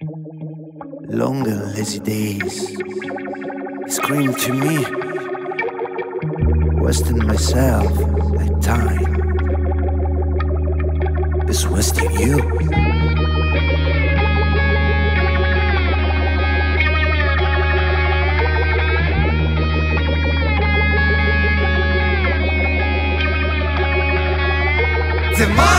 Longer lazy days scream to me, wasting myself like time is wasting you. The more